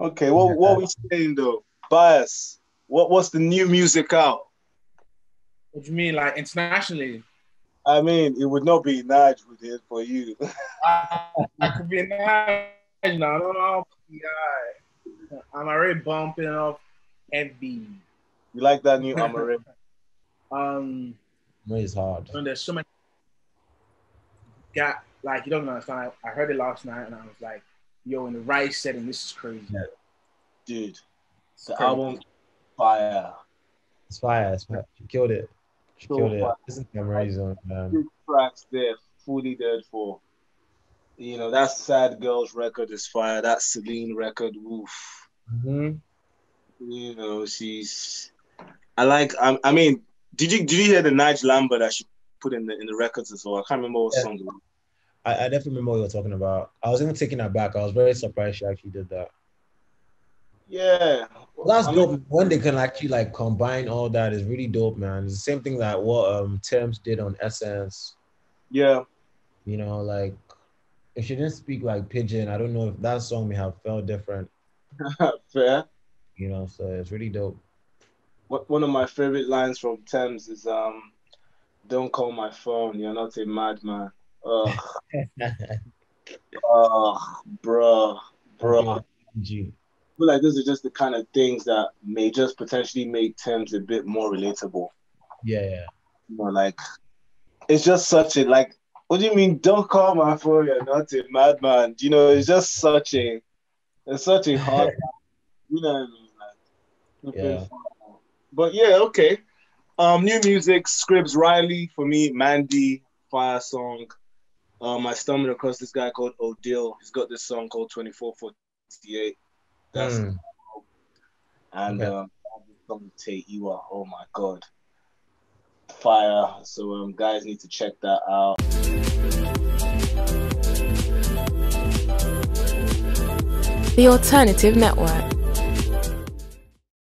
Okay, what what we saying though? Bias. What what's the new music out? What do you mean, like internationally? I mean, it would not be Naija with it for you. I could be Naija now. I don't know. Yeah. I'm already bumping off heavy. You like that new Amaarae? um, it's hard. And there's so many. Got like you don't understand. I heard it last night and I was like, "Yo, in the right setting, this is crazy." Yeah. Dude, the crazy. album fire. It's fire. It's fire. She killed it. She so killed fire. it. This is amazing, man. Two tracks there, fully dead for. You know, that Sad Girls record is fire. That Celine record, woof. Mm-hmm. You know, she's. I like. I, I mean, did you did you hear the Nige Lambert that she put in the in the records as well? I can't remember what yeah. song. I, I definitely remember what you were talking about. I was even taking that back. I was very surprised she actually did that. Yeah. Well, that's I dope. Mean, when they can actually like combine all that is really dope, man. It's the same thing that what um Tems did on Essence. Yeah. You know, like if she didn't speak like pidgin, I don't know if that song may have felt different. Fair. You know, so it's really dope. What one of my favorite lines from Tems is um don't call my phone, you're not a madman. Ugh. oh, bro, bro feel like those are just the kind of things that may just potentially make Tems a bit more relatable. Yeah, yeah. You know, like it's just such a like. What do you mean? Don't call my phone. You're not a madman. You know, it's just such a, it's such a hard. you know what I mean? Like, yeah. But yeah, okay. Um, new music, Scribz Riley for me, Mandy, Fire Song. Um, I stumbled across this guy called Odile. He's got this song called 2448. That's mm. and okay. um, from Tehiwa. Oh my god, fire! So um, guys need to check that out. The Alternative Network.